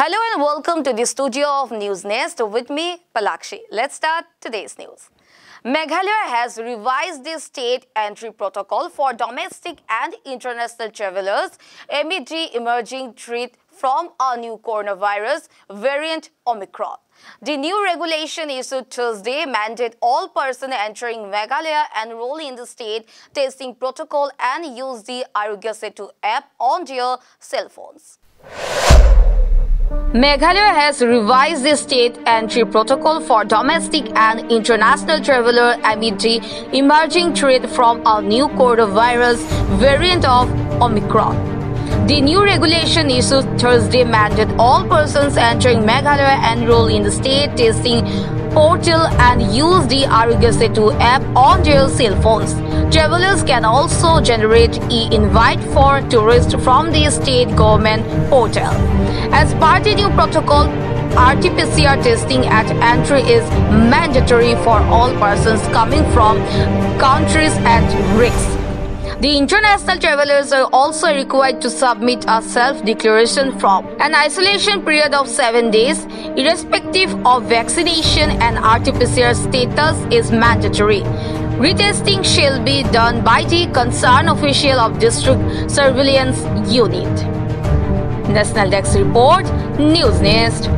Hello and welcome to the studio of News Nest with me, Palakshi. Let's start today's news. Meghalaya has revised the state entry protocol for domestic and international travelers amid the emerging threat from a new coronavirus variant Omicron. The new regulation issued Tuesday mandate all persons entering Meghalaya enroll in the state testing protocol and use the Aarogya Setu app on their cell phones. Meghalaya has revised the state entry protocol for domestic and international traveler amid the emerging threat from a new coronavirus variant of Omicron. The new regulation issued Thursday mandate all persons entering Meghalaya enroll in the state testing portal and use the Aarogya Setu app on their cell phones. Travelers can also generate e-invite for tourists from the state government portal. As part of the new protocol, RT-PCR testing at entry is mandatory for all persons coming from countries at risk. The international travelers are also required to submit a self-declaration form. An isolation period of 7 days, irrespective of vaccination and RT-PCR status is mandatory. Retesting shall be done by the concerned official of district surveillance unit. National Desk Report, News Nest.